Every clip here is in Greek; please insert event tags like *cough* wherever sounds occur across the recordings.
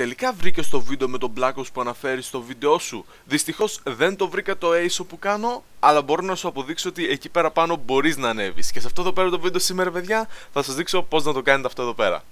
Τελικά βρήκες το βίντεο με τον Black Ops που αναφέρεις στο βίντεο σου; Δυστυχώς δεν το βρήκα το ASO που κάνω, αλλά μπορώ να σου αποδείξω ότι εκεί πέρα πάνω μπορείς να ανέβεις. Και σε αυτό εδώ πέρα το βίντεο σήμερα, παιδιά, θα σας δείξω πώς να το κάνετε αυτό εδώ πέρα.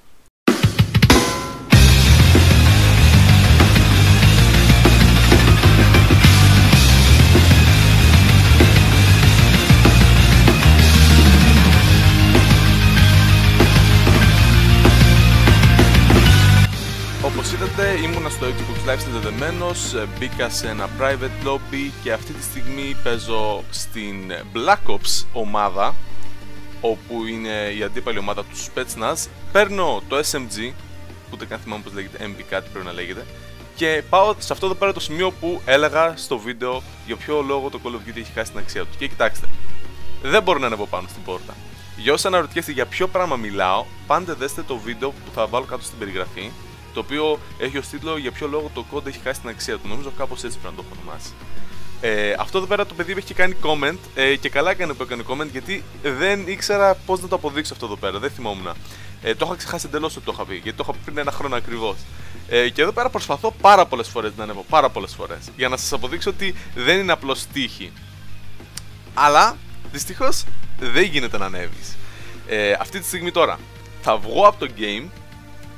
Όπως είδατε ήμουνα στο Xbox Live συνδεδεμένος, ε, μπήκα σε ένα private lobby και αυτή τη στιγμή παίζω στην Black Ops ομάδα όπου είναι η αντίπαλη ομάδα του Spetsnaz. Παίρνω το SMG ούτε καν θυμάμαι πως λέγεται MB κάτι πρέπει να λέγεται και πάω σε αυτό εδώ πέρα το σημείο που έλεγα στο βίντεο για ποιο λόγο το Call of Duty έχει χάσει την αξία του. Και κοιτάξτε δεν μπορώ να ανέβω πάνω στην πόρτα. Για όσοι αναρωτιέστε για ποιο πράγμα μιλάω, πάντε δέστε το βίντεο που θα βάλω κάτω στην περιγραφή το οποίο έχει ως τίτλο για ποιο λόγο το code έχει χάσει την αξία του. Νομίζω κάπως έτσι πρέπει να το έχω ονομάσει. Ε, αυτό εδώ πέρα το παιδί έχει κάνει comment ε, και καλά έκανε που έκανε comment γιατί δεν ήξερα πώς να το αποδείξω αυτό εδώ πέρα. Δεν θυμόμουν. Ε, το είχα ξεχάσει εντελώς ότι το είχα πει γιατί το είχα πει πριν ένα χρόνο ακριβώς. Ε, και εδώ πέρα προσπαθώ πάρα πολλές φορές να ανέβω. Πάρα πολλές φορές. Για να σας αποδείξω ότι δεν είναι απλώς τύχη. Αλλά δυστυχώς δεν γίνεται να ανέβεις. Ε, αυτή τη στιγμή τώρα θα βγω από το game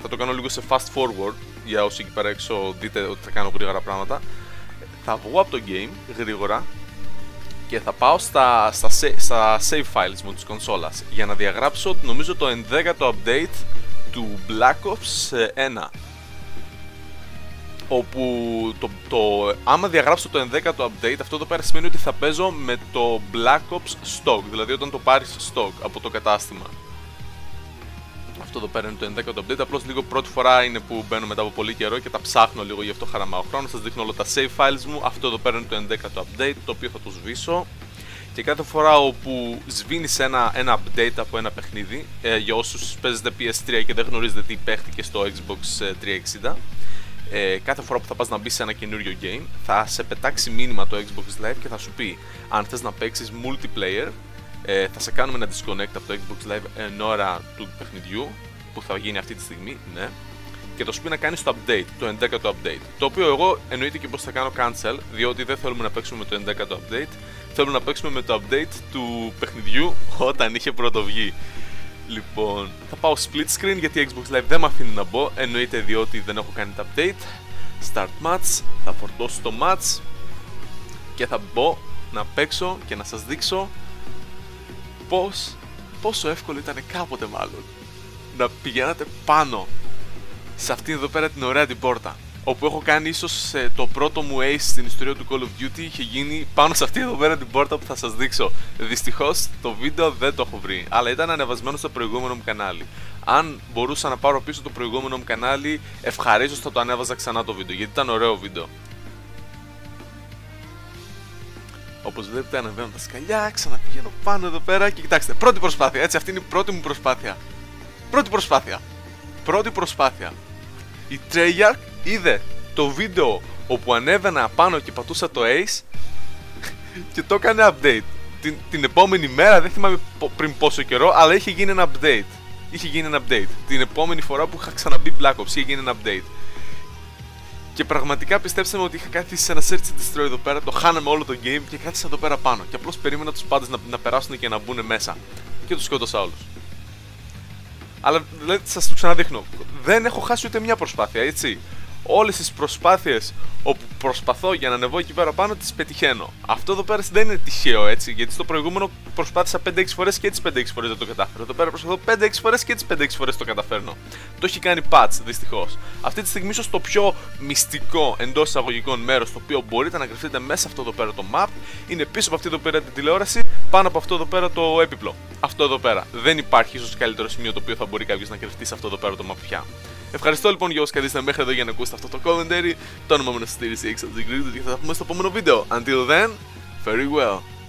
θα το κάνω λίγο σε fast forward για όσοι εκεί πέρα έξω δείτε ότι θα κάνω γρήγορα πράγματα. Θα βγω από το game γρήγορα και θα πάω στα, στα, στα save files μου της κονσόλας για να διαγράψω νομίζω το 11ο update του Black Ops 1 όπου το, το, άμα διαγράψω το 11ο update αυτό εδώ πέρα σημαίνει ότι θα παίζω με το Black Ops stock δηλαδή όταν το πάρεις stock από το κατάστημα αυτό εδώ πέρα είναι το 11ο update. Απλώς λίγο πρώτη φορά είναι που μπαίνω μετά από πολύ καιρό και τα ψάχνω λίγο γι' αυτό χαραμάω χρόνο. Σας δείχνω όλα τα save files μου. Αυτό εδώ πέρα είναι το 11ο update το οποίο θα το σβήσω. Και κάθε φορά όπου σβήνει ένα, ένα update από ένα παιχνίδι, ε, για όσους παίζετε PS3 και δεν γνωρίζετε τι παίχτηκε στο Xbox 360, ε, κάθε φορά που θα πας να μπεις σε ένα καινούριο game, θα σε πετάξει μήνυμα το Xbox Live και θα σου πει αν θες να παίξεις multiplayer ε, θα σε κάνουμε ένα disconnect από το Xbox Live εν ώρα του παιχνιδιού που θα γίνει αυτή τη στιγμή, ναι. Και το σου πει να κάνεις το update, το 11ο update. Το οποίο εγώ εννοείται και πως θα κάνω cancel, διότι δεν θέλουμε να παίξουμε με το 11ο update. Θέλουμε να παίξουμε με το update του παιχνιδιού όταν είχε πρώτο βγει. Λοιπόν, θα πάω split screen γιατί Xbox Live δεν με αφήνει να μπω, εννοείται διότι δεν έχω κάνει το update. Start match, θα φορτώσω το match και θα μπω να παίξω και να σας δείξω πώς, πόσο εύκολο ήταν κάποτε μάλλον να πηγαίνατε πάνω σε αυτήν εδώ πέρα την ωραία την πόρτα όπου έχω κάνει ίσως ε, το πρώτο μου ace στην ιστορία του Call of Duty είχε γίνει πάνω σε αυτήν εδώ πέρα την πόρτα που θα σας δείξω. Δυστυχώς το βίντεο δεν το έχω βρει αλλά ήταν ανεβασμένο στο προηγούμενο μου κανάλι. Αν μπορούσα να πάρω πίσω το προηγούμενο μου κανάλι ευχαρίστως θα το ανέβαζα ξανά το βίντεο γιατί ήταν ωραίο βίντεο Όπως βλέπετε, ανεβαίνω τα σκαλιά, ξαναπηγαίνω πάνω εδώ πέρα και κοιτάξτε, πρώτη προσπάθεια. Έτσι, αυτή είναι η πρώτη μου προσπάθεια. Πρώτη προσπάθεια. Πρώτη προσπάθεια. Η Treyarch είδε το βίντεο όπου ανέβαινα πάνω και πατούσα το Ace *laughs* και το έκανε update. Την, την επόμενη μέρα, δεν θυμάμαι πριν πόσο καιρό, αλλά είχε γίνει ένα update. Είχε γίνει ένα update. Την επόμενη φορά που είχα ξαναμπεί Black Ops, είχε γίνει ένα update. Και πραγματικά πιστέψτε με ότι είχα κάθίσει σε ένα search and destroy εδώ πέρα, το χάναμε όλο το game και κάθισα εδώ πέρα πάνω. Και απλώς περίμενα τους πάντες να, να περάσουν και να μπουν μέσα. Και τους σκότωσα όλους. Αλλά δηλαδή σας το ξαναδείχνω. Δεν έχω χάσει ούτε μια προσπάθεια, έτσι όλες τις προσπάθειες όπου προσπαθώ για να ανεβώ εκεί πέρα πάνω τις πετυχαίνω. Αυτό εδώ πέρα δεν είναι τυχαίο έτσι, γιατί στο προηγούμενο προσπάθησα 5-6 φορές και τις 5-6 φορές δεν το κατάφερα. Εδώ πέρα προσπαθώ 5-6 φορές και τις 5-6 φορές το καταφέρνω. Το έχει κάνει patch δυστυχώς. Αυτή τη στιγμή ίσως το πιο μυστικό εντός εισαγωγικών μέρος το οποίο μπορείτε να κρυφτείτε μέσα αυτό εδώ πέρα το map είναι πίσω από αυτή εδώ πέρα την τηλεόραση, πάνω από αυτό εδώ πέρα το έπιπλο. Αυτό εδώ πέρα. Δεν υπάρχει ίσως καλύτερο σημείο το οποίο θα μπορεί κάποιος να κρυφτεί σε αυτό εδώ πέρα το map πια. Ευχαριστώ λοιπόν για όσοι καθίσατε μέχρι εδώ για να ακούσετε αυτό το commentary. Το όνομα μου είναι Στήρηση X και θα τα πούμε στο επόμενο βίντεο. Until then, very well.